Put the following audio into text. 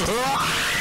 Ah!